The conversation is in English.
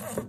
Oh.